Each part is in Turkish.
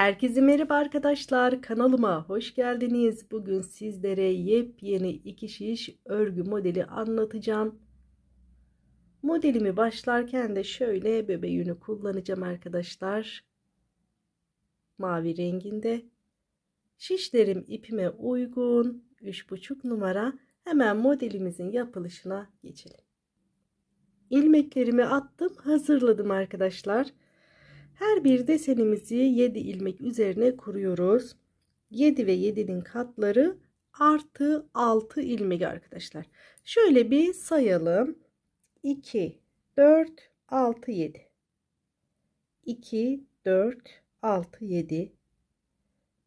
Herkese merhaba arkadaşlar kanalıma hoş geldiniz. Bugün sizlere yepyeni iki şiş örgü modeli anlatacağım. Modelimi başlarken de şöyle bebe yünü kullanacağım arkadaşlar. Mavi renginde. Şişlerim ipime uygun. 3,5 numara. Hemen modelimizin yapılışına geçelim. İlmeklerimi attım hazırladım arkadaşlar. Her bir desenimizi 7 ilmek üzerine kuruyoruz. 7 ve 7'nin katları artı 6 ilmek arkadaşlar. Şöyle bir sayalım. 2, 4, 6, 7. 2, 4, 6, 7.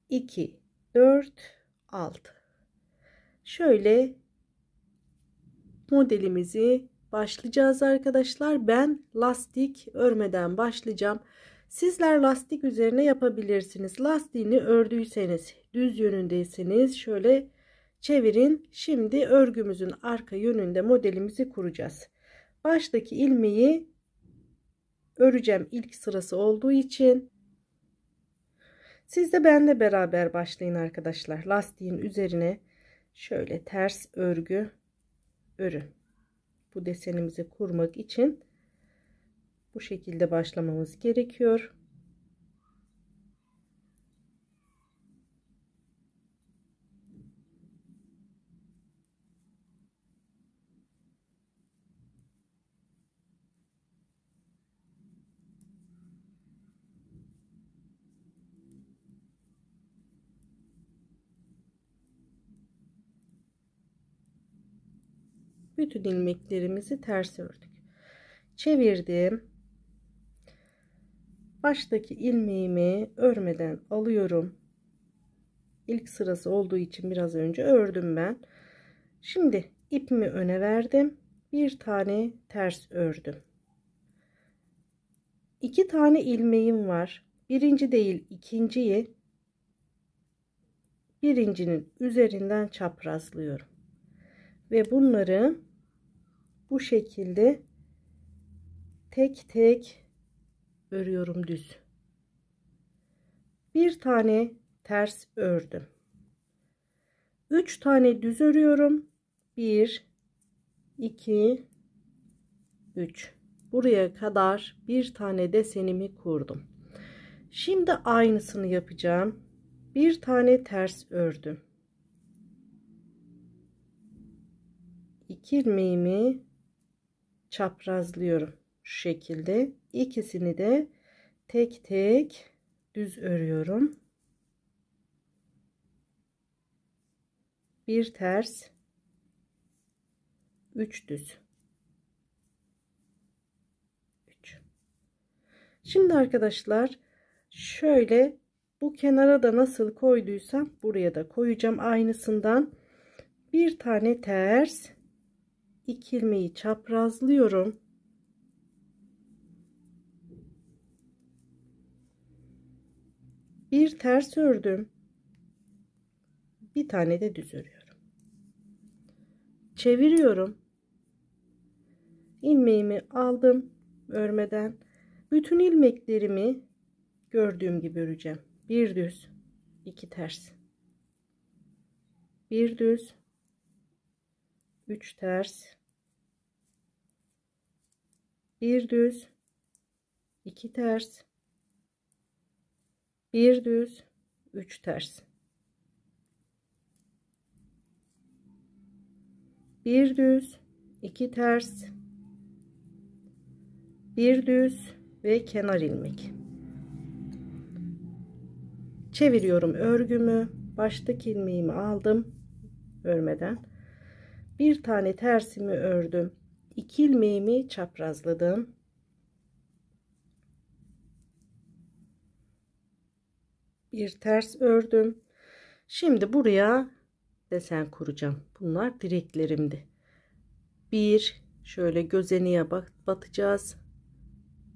2, 4, 6. Şöyle modelimizi başlayacağız arkadaşlar. Ben lastik örmeden başlayacağım. Sizler lastik üzerine yapabilirsiniz. Lastiğini ördüyseniz düz yönündeyseniz şöyle çevirin. Şimdi örgümüzün arka yönünde modelimizi kuracağız. Baştaki ilmeği öreceğim ilk sırası olduğu için. Siz de benle beraber başlayın arkadaşlar. Lastiğin üzerine şöyle ters örgü örün. Bu desenimizi kurmak için bu şekilde başlamamız gerekiyor. bütün ilmeklerimizi ters ördük. Çevirdim baştaki ilmeğimi örmeden alıyorum. İlk sırası olduğu için biraz önce ördüm ben. Şimdi ipimi öne verdim. Bir tane ters ördüm. İki tane ilmeğim var. Birinci değil ikinciyi birincinin üzerinden çaprazlıyorum. Ve bunları bu şekilde tek tek örüyorum düz. Bir tane ters ördüm. Üç tane düz örüyorum. Bir, iki, üç. Buraya kadar bir tane desenimi kurdum. Şimdi aynısını yapacağım. Bir tane ters ördüm. İki ilmeğimi çaprazlıyorum şu şekilde ikisini de tek tek düz örüyorum. Bir ters 3 düz. 3 şimdi arkadaşlar şöyle bu kenara da nasıl koyduysam buraya da koyacağım aynısından. Bir tane ters iki ilmeği çaprazlıyorum bir ters ördüm. Bir tane de düz örüyorum. Çeviriyorum. İlmeğimi aldım örmeden. Bütün ilmeklerimi gördüğüm gibi öreceğim. Bir düz iki ters. Bir düz üç ters. Bir düz iki ters bir düz üç ters. Bir düz iki ters. Bir düz ve kenar ilmek. Çeviriyorum örgümü. Baştaki ilmeğimi aldım örmeden. Bir tane tersimi ördüm. İki ilmeğimi çaprazladım bir ters ördüm. Şimdi buraya desen kuracağım. Bunlar direklerimdi. Bir şöyle gözeneye bak batacağız.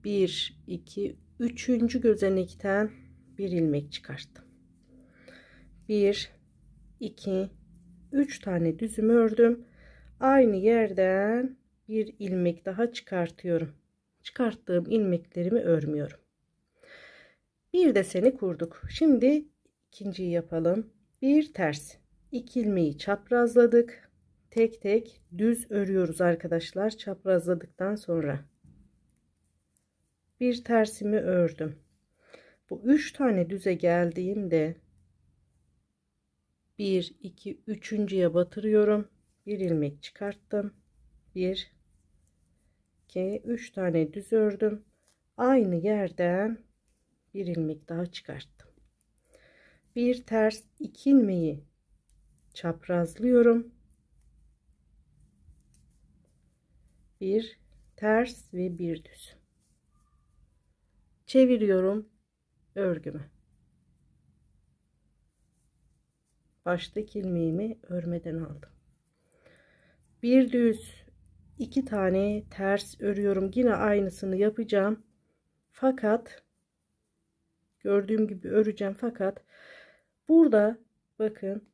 Bir, iki, üçüncü gözenekten bir ilmek çıkarttım. Bir, iki, üç tane düzümü ördüm. Aynı yerden bir ilmek daha çıkartıyorum. Çıkarttığım ilmeklerimi örmüyorum Bir deseni kurduk. Şimdi ikinciyi yapalım. Bir ters. İki ilmeği çaprazladık. Tek tek düz örüyoruz arkadaşlar. Çaprazladıktan sonra. Bir tersimi ördüm. Bu üç tane düze geldiğimde 1 2 üçüncüye batırıyorum. Bir ilmek çıkarttım. 1 2 3 tane düz ördüm. Aynı yerden bir ilmek daha çıkarttım. Bir ters iki ilmeği çaprazlıyorum. Bir ters ve bir düz. Çeviriyorum örgümü. Baştaki ilmeğimi örmeden aldım. Bir düz iki tane ters örüyorum. Yine aynısını yapacağım. Fakat gördüğüm gibi öreceğim fakat burada bakın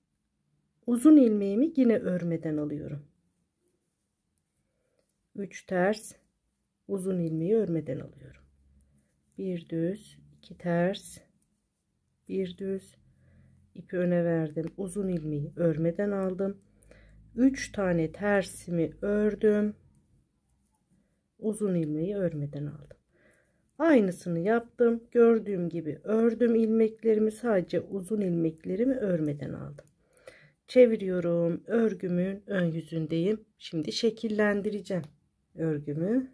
uzun ilmeğimi yine örmeden alıyorum. 3 ters uzun ilmeği örmeden alıyorum. Bir düz, iki ters, bir düz, ipi öne verdim. Uzun ilmeği örmeden aldım. 3 tane tersimi ördüm. Uzun ilmeği örmeden aldım. Aynısını yaptım. Gördüğüm gibi ördüm ilmeklerimi sadece uzun ilmeklerimi örmeden aldım. Çeviriyorum. Örgümün ön yüzündeyim. Şimdi şekillendireceğim örgümü.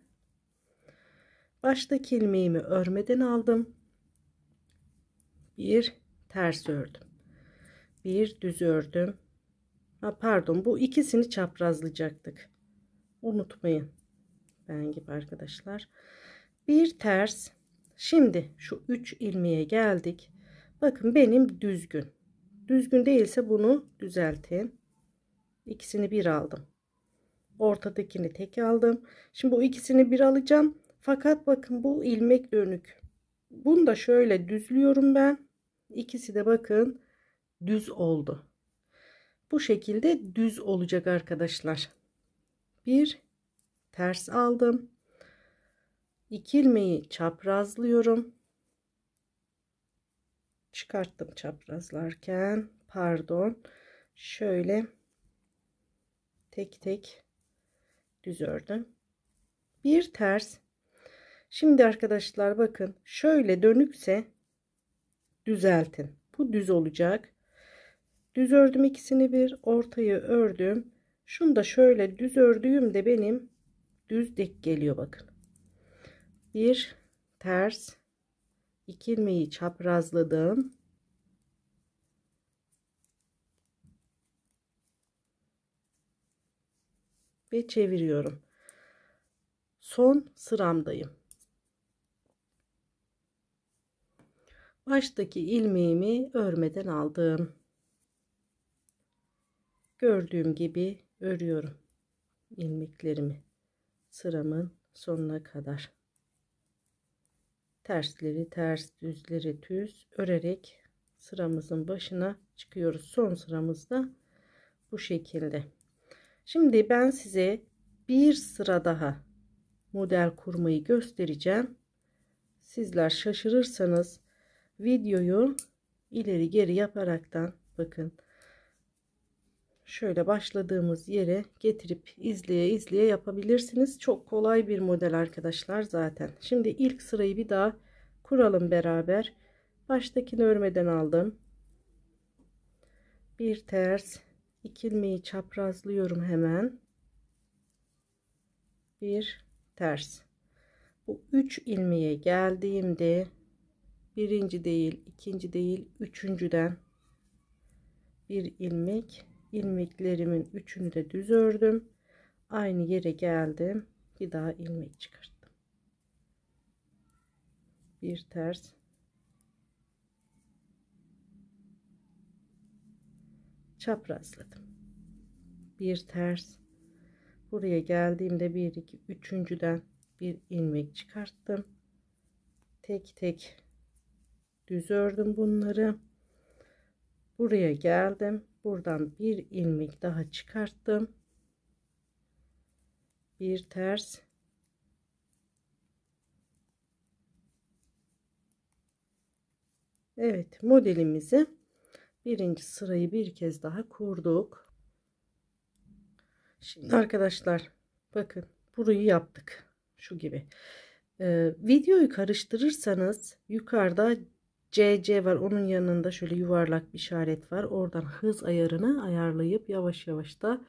Baştaki ilmeğimi örmeden aldım. Bir ters ördüm. Bir düz ördüm. Ha, pardon bu ikisini çaprazlayacaktık. Unutmayın. Ben gibi arkadaşlar. Bir ters. Şimdi şu 3 ilmeğe geldik. Bakın benim düzgün. Düzgün değilse bunu düzeltin. İkisini bir aldım. Ortadakini tek aldım. Şimdi bu ikisini bir alacağım. Fakat bakın bu ilmek dönük. Bunu da şöyle düzlüyorum ben. İkisi de bakın düz oldu. Bu şekilde düz olacak arkadaşlar. Bir ters aldım. İki ilmeği çaprazlıyorum. Çıkarttım çaprazlarken. Pardon. Şöyle tek tek düz ördüm. Bir ters. Şimdi arkadaşlar bakın şöyle dönükse düzeltin. Bu düz olacak. Düz ördüm ikisini bir ortayı ördüm. Şunu da şöyle düz ördüğümde benim düz dik geliyor bakın. Bir ters iki ilmeği çaprazladım. Ve çeviriyorum. Son sıramdayım. Baştaki ilmeğimi örmeden aldım gördüğüm gibi örüyorum ilmeklerimi sıramın sonuna kadar tersleri ters düzleri düz örerek sıramızın başına çıkıyoruz son sıramızda bu şekilde şimdi ben size bir sıra daha model kurmayı göstereceğim sizler şaşırırsanız videoyu ileri geri yaparaktan bakın şöyle başladığımız yere getirip izleye izleye yapabilirsiniz. Çok kolay bir model arkadaşlar zaten. Şimdi ilk sırayı bir daha kuralım beraber. Baştakini örmeden aldım. Bir ters, iki ilmeği çaprazlıyorum hemen. Bir ters. Bu üç ilmeğe geldiğimde birinci değil, ikinci değil, üçüncüden bir ilmek ilmeklerimin üçünü de düz ördüm aynı yere geldim bir daha ilmek çıkarttım bir ters. Çaprazladım bir ters. Buraya geldiğimde bir iki üçüncüden bir ilmek çıkarttım. Tek tek düz ördüm bunları. Buraya geldim. Buradan bir ilmek daha çıkarttım. Bir ters Evet modelimizi birinci sırayı bir kez daha kurduk. Şimdi arkadaşlar bakın burayı yaptık. Şu gibi. Ee, videoyu karıştırırsanız yukarıda CC var. Onun yanında şöyle yuvarlak bir işaret var. Oradan hız ayarını ayarlayıp yavaş yavaş da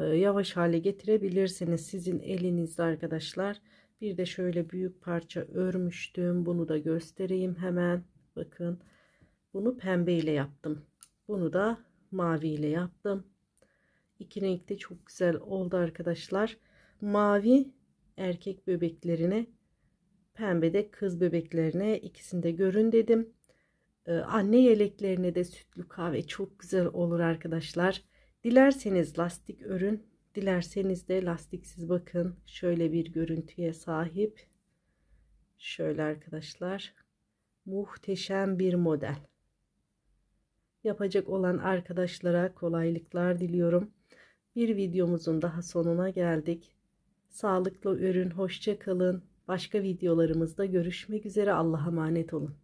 e, yavaş hale getirebilirsiniz. Sizin elinizde arkadaşlar. Bir de şöyle büyük parça örmüştüm. Bunu da göstereyim hemen. Bakın. Bunu pembe ile yaptım. Bunu da mavi ile yaptım. İki renkte çok güzel oldu arkadaşlar. Mavi erkek bebeklerine pembe de kız bebeklerine ikisinde görün dedim. Ee, anne yeleklerine de sütlü kahve çok güzel olur arkadaşlar. Dilerseniz lastik örün. Dilerseniz de lastiksiz bakın. Şöyle bir görüntüye sahip. Şöyle arkadaşlar. Muhteşem bir model. Yapacak olan arkadaşlara kolaylıklar diliyorum. Bir videomuzun daha sonuna geldik. Sağlıklı ürün, hoşça kalın. Başka videolarımızda görüşmek üzere. Allah'a emanet olun.